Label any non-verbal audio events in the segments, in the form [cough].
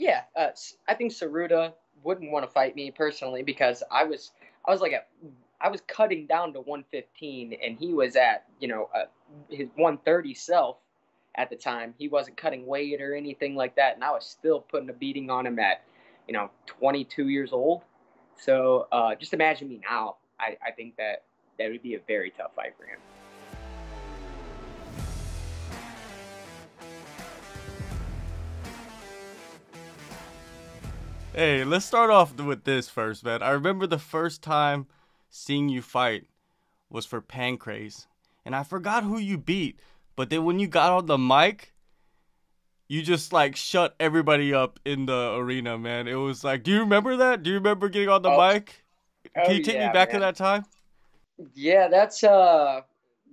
yeah, uh, I think Tsuruta wouldn't want to fight me personally because I was I was like at I was cutting down to 115 and he was at you know uh, his 130 self at the time. He wasn't cutting weight or anything like that, and I was still putting a beating on him at you know 22 years old. So uh, just imagine me now. I, I think that that would be a very tough fight for him. Hey, let's start off with this first, man. I remember the first time seeing you fight was for Pancrase, and I forgot who you beat. But then when you got on the mic, you just like shut everybody up in the arena, man. It was like, do you remember that? Do you remember getting on the oh. mic? Can oh, you take yeah, me back man. to that time? Yeah, that's uh,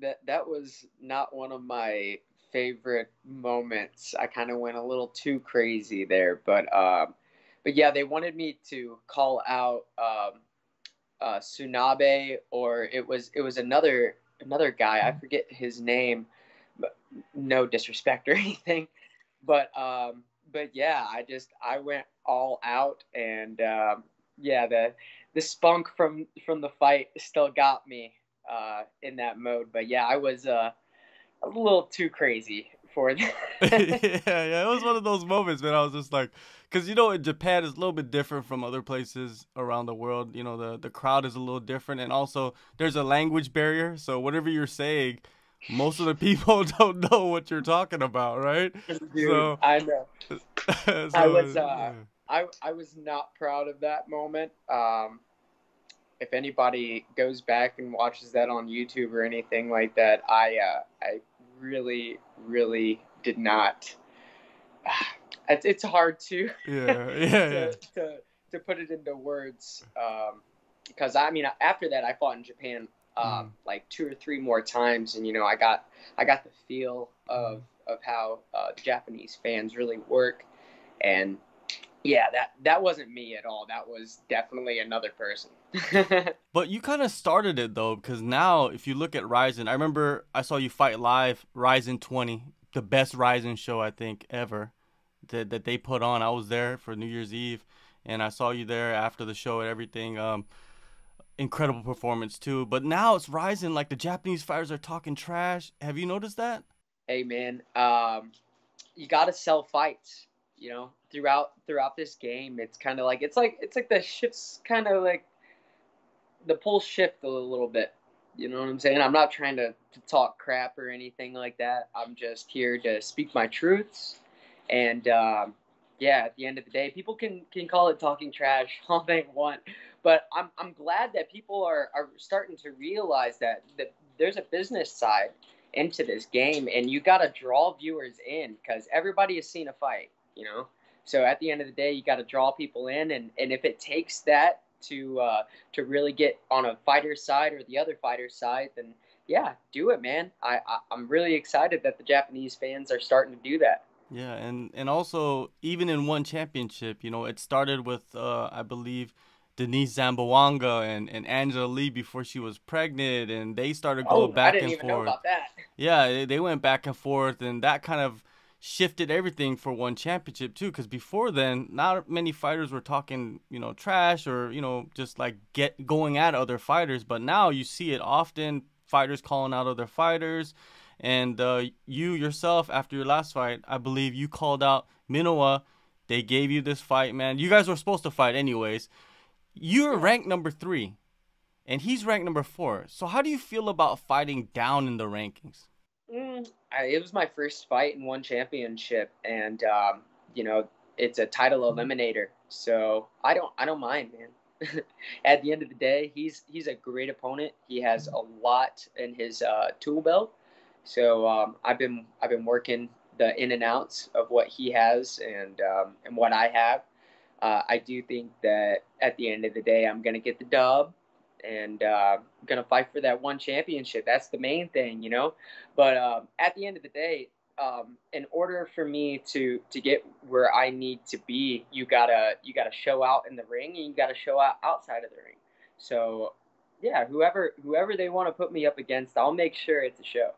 that that was not one of my favorite moments. I kind of went a little too crazy there, but um but yeah, they wanted me to call out um, uh, Tsunabe, or it was it was another another guy. I forget his name. But no disrespect or [laughs] anything, but um, but yeah, I just I went all out, and um, yeah, the the spunk from from the fight still got me uh, in that mode. But yeah, I was uh, a little too crazy for it. yeah, [laughs] [laughs] yeah, it was one of those moments, man. I was just like, because you know, in Japan is a little bit different from other places around the world. You know, the the crowd is a little different, and also there's a language barrier. So whatever you're saying, most of the people [laughs] don't know what you're talking about, right? Dude, so, I know. so, I was, uh, yeah. I I was not proud of that moment. Um, if anybody goes back and watches that on YouTube or anything like that, I uh, I really, really did not. [sighs] It's, it's hard to [laughs] yeah yeah, to. To, to put it into words um, because I mean after that I fought in Japan um, mm. like two or three more times and you know I got I got the feel of of how uh, Japanese fans really work and yeah that that wasn't me at all that was definitely another person [laughs] but you kind of started it though, because now if you look at Rizin, I remember I saw you fight live Rizin 20, the best Rizin show I think ever that that they put on. I was there for New Year's Eve, and I saw you there after the show and everything. Um, incredible performance too. But now it's Rizin. Like the Japanese fighters are talking trash. Have you noticed that? Hey man, um, you got to sell fights. You know, throughout throughout this game, it's kind of like it's like it's like the shifts kind of like the polls shift a little bit. You know what I'm saying? I'm not trying to, to talk crap or anything like that. I'm just here to speak my truths. And um, yeah, at the end of the day, people can, can call it talking trash [laughs] all they want. But I'm, I'm glad that people are, are starting to realize that, that there's a business side into this game and you got to draw viewers in because everybody has seen a fight, you know? So at the end of the day, you got to draw people in. And, and if it takes that to uh, to really get on a fighter's side or the other fighter's side, then yeah, do it, man. I, I I'm really excited that the Japanese fans are starting to do that. Yeah, and and also even in one championship, you know, it started with uh, I believe Denise Zamboanga and, and Angela Lee before she was pregnant, and they started going oh, back and forth. Yeah, they went back and forth, and that kind of shifted everything for one championship too because before then not many fighters were talking you know trash or you know just like get going at other fighters. But now you see it often fighters calling out other fighters. And uh, you yourself after your last fight i believe you called out minowa. They gave you this fight man. You guys were supposed to fight anyways. You're ranked number three and he's ranked number four. So how do you feel about fighting down in the rankings Mm, I, it was my first fight in one championship, and um, you know it's a title mm-hmm. eliminator, so I don't I don't mind, man. [laughs] At the end of the day, he's he's a great opponent. He has a lot in his uh, tool belt, so um, I've been I've been working the in and outs of what he has and um, and what I have. Uh, I do think that at the end of the day, I'm gonna get the dub and uh, gonna fight for that one championship. That's the main thing, you know. But um, at the end of the day, um, in order for me to to get where I need to be, you gotta you gotta show out in the ring and you gotta show out outside of the ring. So yeah, whoever whoever they want to put me up against, I'll make sure it's a show.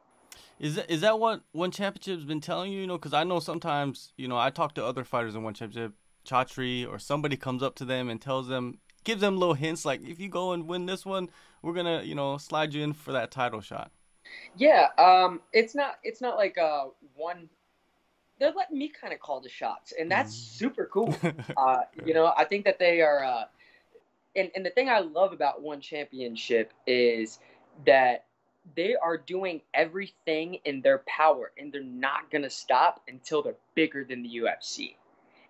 Is that is that what one championship's been telling you? You know, because I know sometimes you know I talk to other fighters in one championship Chatri or somebody comes up to them and tells them, gives them little hints like, if you go and win this one, we're gonna, you know, slide you in for that title shot. Yeah, um, it's not it's not like uh one. They're letting me kind of call the shots, and that's mm. super cool. [laughs] uh, you know, I think that they are. Uh, and and the thing I love about one championship is that they are doing everything in their power and they're not going to stop until they're bigger than the UFC.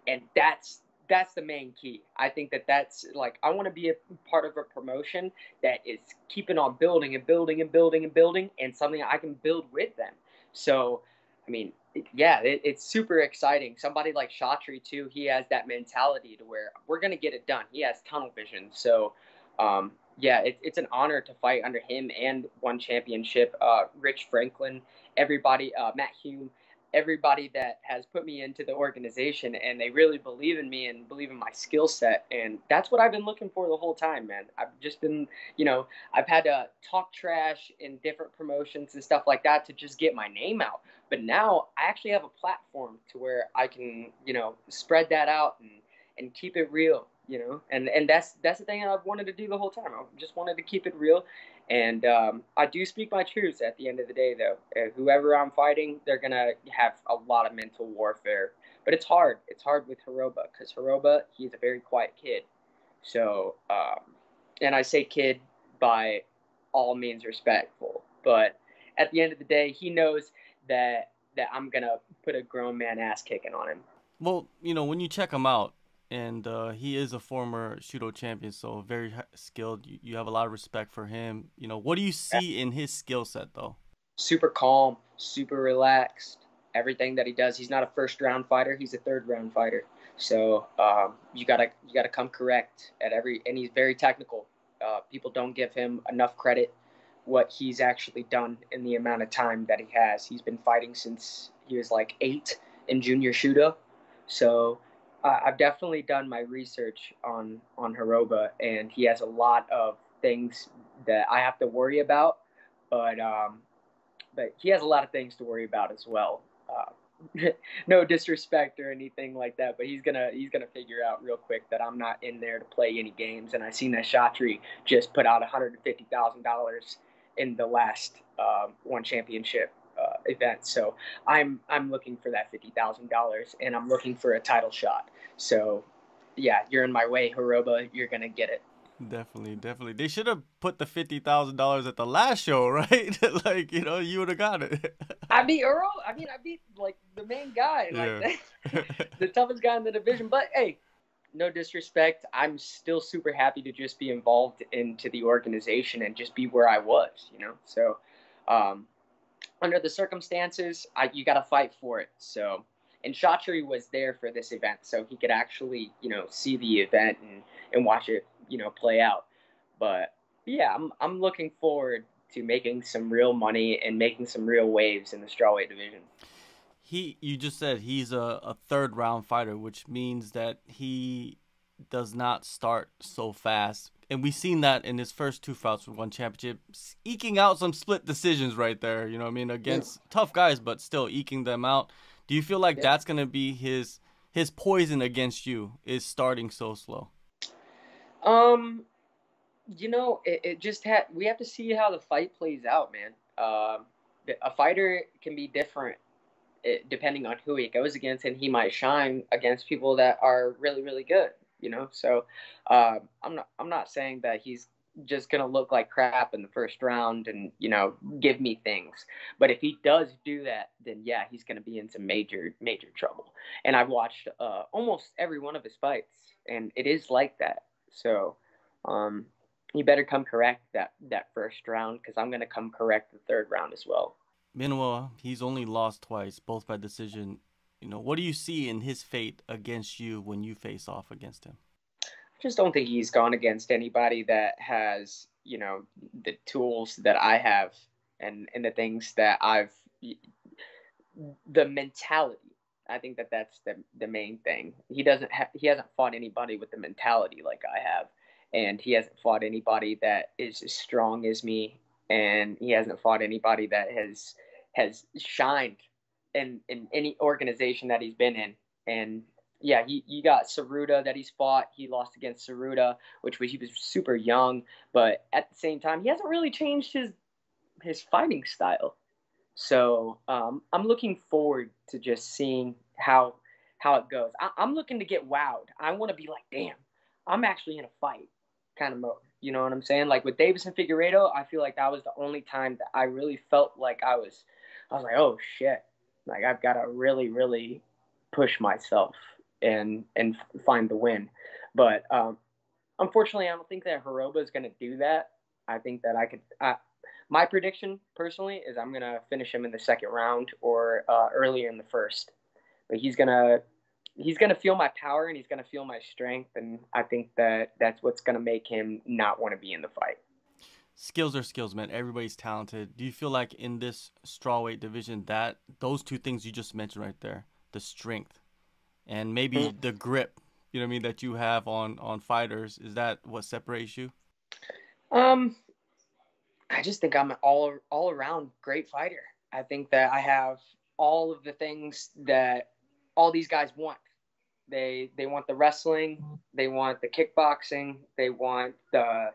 And that's that's the main key. I think that that's like I want to be a part of a promotion that is keeping on building and building and building and building and something I can build with them. So, I mean, yeah, it, it's super exciting. Somebody like Chatri too, he has that mentality to where we're gonna get it done. He has tunnel vision. So, um, yeah, it, it's an honor to fight under him and one championship. Uh, Rich Franklin, everybody, uh, Matt Hume, everybody that has put me into the organization, and they really believe in me and believe in my skill set, and that's what I've been looking for the whole time, man. I've just been, you know, I've had to talk trash in different promotions and stuff like that to just get my name out, but now I actually have a platform to where I can, you know, spread that out and and keep it real you know, and and that's that's the thing I've wanted to do the whole time. I just wanted to keep it real, and um, I do speak my truths at the end of the day. Though, uh, whoever I'm fighting, they're gonna have a lot of mental warfare, but it's hard. It's hard with Hiroba because Hiroba, he's a very quiet kid. So, um, and I say kid by all means respectful, but at the end of the day, he knows that that I'm gonna put a grown man ass kicking on him. Well, you know, when you check him out, and uh, he is a former Shooto champion, so very skilled. You, you, have a lot of respect for him. You know, what do you see in his skill set, though? Super calm, super relaxed. Everything that he does, he's not a first round fighter. He's a third round fighter. So um, you gotta you gotta come correct at every, and he's very technical. Uh, people don't give him enough credit what he's actually done in the amount of time that he has. He's been fighting since he was like eight in junior Shooto. So uh, I've definitely done my research on on Hiroba, and he has a lot of things that I have to worry about, but um, but he has a lot of things to worry about as well. Uh, [laughs] no disrespect or anything like that, but he's gonna he's gonna figure out real quick that I'm not in there to play any games. And I seen that Chatri just put out 150 thousand dollars in the last um, one championship uh, event. So I'm I'm looking for that fifty thousand dollars, and I'm looking for a title shot. So yeah, you're in my way, Hiroba. You're gonna get it. Definitely, definitely. They should have put the fifty thousand dollars at the last show, [laughs] right? [laughs] like you know, you would have got it. [laughs] I beat Earl. I mean, I beat like the main guy, like yeah. the toughest guy in the division. But hey, no disrespect, I'm still super happy to just be involved into the organization and just be where I was, you know. So, um, under the circumstances, I, you got to fight for it. So, and Chatri was there for this event, so he could actually, you know, see the event and, and watch it, you know, play out. But yeah, I'm I'm looking forward to making some real money and making some real waves in the strawweight division. He, you just said he's a, a third round fighter, which means that he does not start so fast and we've seen that in his first two fights with one championship, eking out some split decisions right there. You know, I mean, against yeah. tough guys, but still eking them out. Do you feel like yeah. that's gonna be his his poison against you? Is starting so slow? Um, you know, it, it just had. We have to see how the fight plays out, man. Um, a fighter can be different eh, depending on who he goes against, and he might shine against people that are really, really good you know. So uh, I'm not I'm not saying that he's just gonna look like crap in the first round and you know give me things. But if he does do that, then yeah, he's gonna be in some major major trouble. And I've watched uh, almost every one of his fights, and it is like that. So um, he better come correct that that first round because I'm gonna come correct the third round as well. Meanwhile, he's only lost twice, both by decision you know, what do you see in his fate against you when you face off against him? I just don't think he's gone against anybody that has, you know, the tools that I have and and the things that I've the mentality. I think that that's the the main thing. He doesn't ha- he hasn't fought anybody with the mentality like I have, and he hasn't fought anybody that is as strong as me, and he hasn't fought anybody that has has shined in in any organization that he's been in, and yeah, he, you got Saruta that he's fought. He lost against Saruta, which was he was super young, but at the same time, he hasn't really changed his his fighting style. So um, I'm looking forward to just seeing how how it goes. I, am looking to get wowed. I want to be like, damn, I'm actually in a fight kind of mode. You know what I'm saying? Like with Davis and Figueiredo, I feel like that was the only time that I really felt like I was, I was like, oh shit, like I've got to really, really push myself and and find the win. But um, unfortunately, I don't think that Hiroba is going to do that. I think that I could. I, my prediction personally is I'm going to finish him in the second round or uh, earlier in the first. But he's gonna he's gonna feel my power and he's gonna feel my strength, and I think that that's what's gonna make him not want to be in the fight. Skills are skills, man. Everybody's talented. Do you feel like in this strawweight division that those two things you just mentioned right there, the strength and maybe mm-hmm. the grip, you know what I mean, that you have on on fighters, is that what separates you? Um, I just think I'm an all all around great fighter. I think that I have all of the things that all these guys want. They they want the wrestling, they want the kickboxing, they want the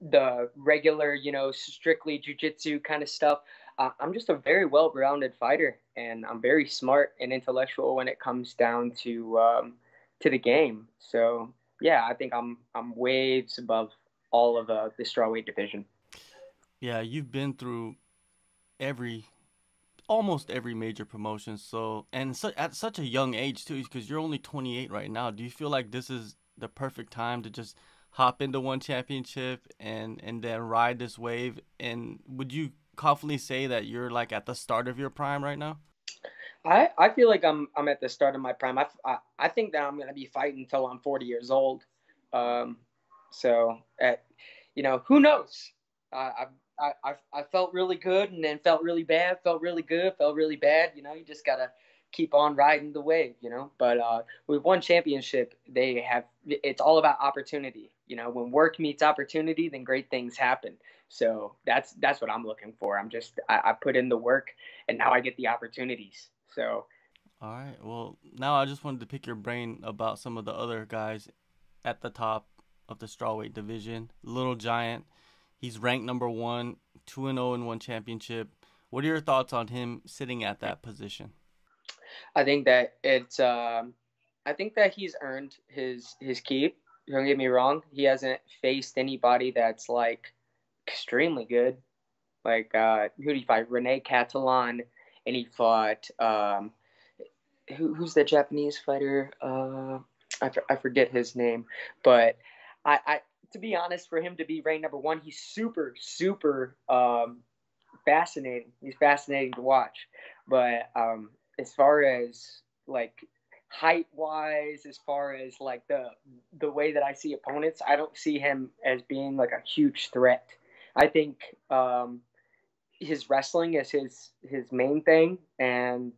the regular, you know, strictly jujitsu kind of stuff. Uh, I'm just a very well-rounded fighter, and I'm very smart and intellectual when it comes down to um, to the game. So yeah, I think I'm I'm waves above all of uh, the strawweight division. Yeah, you've been through every almost every major promotion. So and so, at such a young age too, because you're only 28 right now. Do you feel like this is the perfect time to just hop into one championship and and then ride this wave? And would you confidently say that you're like at the start of your prime right now? I, I feel like I'm I'm at the start of my prime. I, I, I think that I'm gonna be fighting until I'm 40 years old. Um, so at you know who knows? I've I, I, I felt really good and then felt really bad, felt really good, felt really bad. You know, you just gotta keep on riding the wave, you know. But uh, with one championship, they have it's all about opportunity. You know, when work meets opportunity, then great things happen. So that's that's what I'm looking for. I'm just I, I put in the work, and now I get the opportunities. So. All right. Well, now I just wanted to pick your brain about some of the other guys at the top of the strawweight division. Little Giant He's ranked number one, two and zero oh in one championship. What are your thoughts on him sitting at that position? I think that it's. Um, I think that he's earned his his keep. Don't get me wrong. He hasn't faced anybody that's like extremely good. Like uh, who did he fight? Rene Catalan, and he fought. Um, who, who's the Japanese fighter? Uh, I, I forget his name, but I, I to be honest, for him to be ranked number one, he's super, super um, fascinating. He's fascinating to watch. But um, as far as like height wise, as far as like the the way that I see opponents, I don't see him as being like a huge threat. I think um, his wrestling is his his main thing, and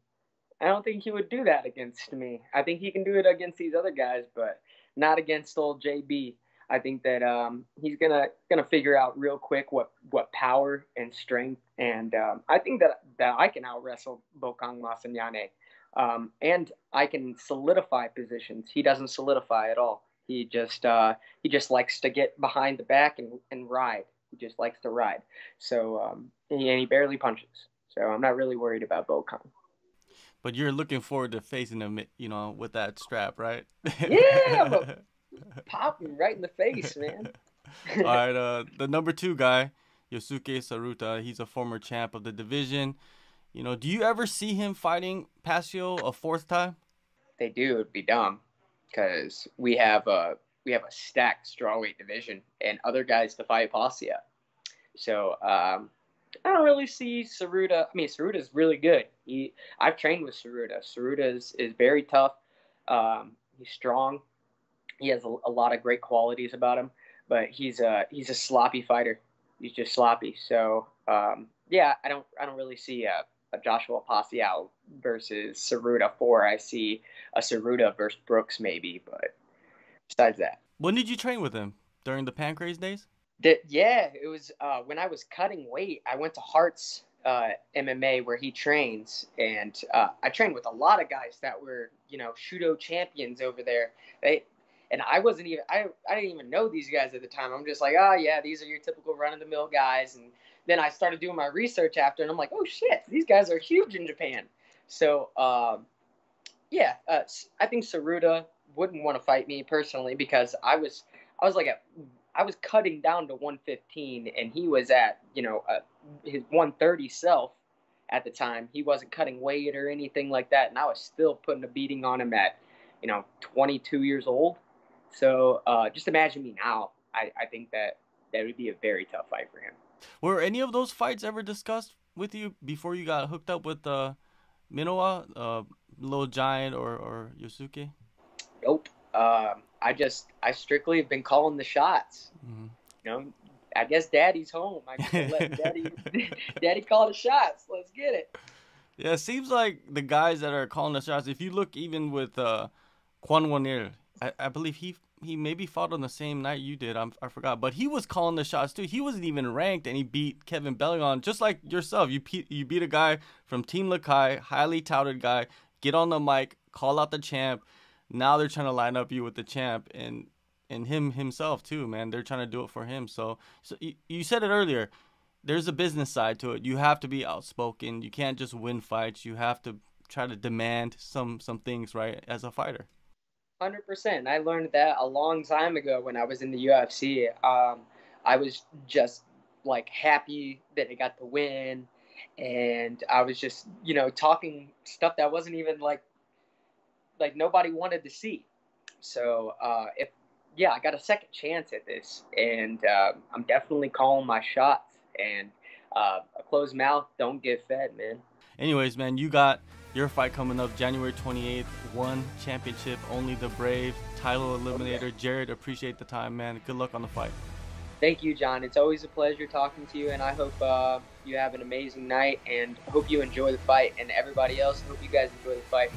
I don't think he would do that against me. I think he can do it against these other guys, but not against old JB. I think that um, he's gonna gonna figure out real quick what what power and strength, and um, I think that that I can out wrestle Bokang Masunyane, um, and I can solidify positions. He doesn't solidify at all. He just uh, he just likes to get behind the back and, and ride. He just likes to ride. So um, and he, and he barely punches. So I'm not really worried about Bokang. But you're looking forward to facing him, you know, with that strap, right? Yeah, [laughs] pop me right in the face, man. [laughs] All right, uh, the number two guy, Yosuke Saruta. he's a former champ of the division. You know, do you ever see him fighting Pacio a fourth time? They do. It'd be dumb because we have a we have a stacked strawweight division and other guys to fight Pacio. So um, I don't really see Tsuruta. I mean, Tsuruta is really good. He I've trained with Tsuruta. Tsuruta is, is very tough. Um, he's strong he has a, a, lot of great qualities about him, but he's a he's a sloppy fighter. He's just sloppy. So um, yeah, I don't I don't really see a Joshua Pacio versus Tsuruta four. I see a Tsuruta versus Brooks maybe, but besides that. When did you train with him? During the Pancrase days? The, yeah, it was uh, when I was cutting weight. I went to Hearts uh, MMA where he trains, and uh, I trained with a lot of guys that were you know Shooto champions over there. They and I wasn't even I, I didn't even know these guys at the time. I'm just like, oh yeah, these are your typical run of the mill guys. And then I started doing my research after, and I'm like, oh shit, these guys are huge in Japan. So um, yeah, uh, I think Tsuruta wouldn't want to fight me personally because I was I was like at I was cutting down to 115, and he was at you know uh, his 130 self at the time. He wasn't cutting weight or anything like that, and I was still putting a beating on him at you know 22 years old. So uh, just imagine me now. I, I think that that would be a very tough fight for him. Were any of those fights ever discussed with you before you got hooked up with uh, Minowa, uh, Little Giant, or, or Yosuke? Nope. Um, I just I strictly have been calling the shots. Mm-hmm. You know, I guess Daddy's home. I let [laughs] Daddy [laughs] Daddy call the shots. Let's get it. Yeah, it seems like the guys that are calling the shots. If you look even with uh, Won-il, I, I believe he he maybe fought on the same night you did. I'm, I forgot, but he was calling the shots too. He wasn't even ranked, and he beat Kevin Belingon just like yourself. You you beat a guy from Team Lakay, highly touted guy. Get on the mic, call out the champ. Now they're trying to line up you with the champ, and and him himself too, man. They're trying to do it for him. So, so you, you said it earlier. There's a business side to it. You have to be outspoken. You can't just win fights. You have to try to demand some some things, right, as a fighter. Hundred percent. I learned that a long time ago when I was in the UFC. Um, I was just like happy that I got the win, and I was just you know talking stuff that wasn't even like like nobody wanted to see. So uh, if yeah, I got a second chance at this, and uh, I'm definitely calling my shots. And uh, a closed mouth don't get fed, man. Anyways, man, you got your fight coming up January 28th. One championship, only the brave. Title eliminator. Jarred, appreciate the time, man. Good luck on the fight. Thank you, John. It's always a pleasure talking to you, and I hope uh, you have an amazing night and hope you enjoy the fight. And everybody else, hope you guys enjoy the fight.